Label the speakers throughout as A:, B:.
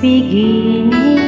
A: beginning.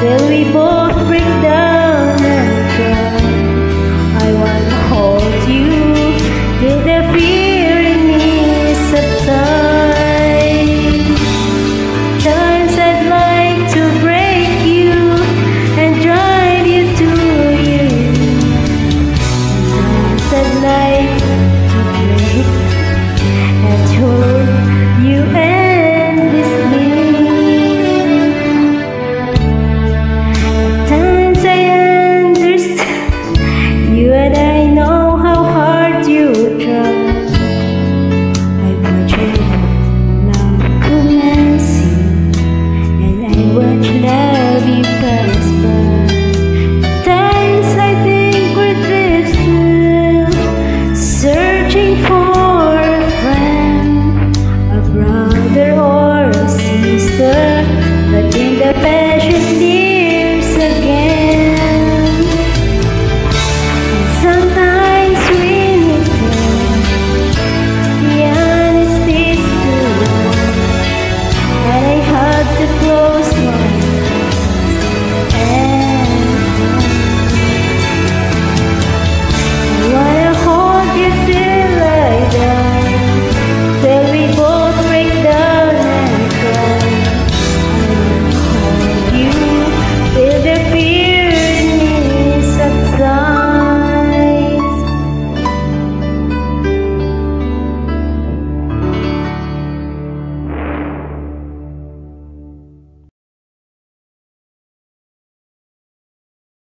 A: Till we both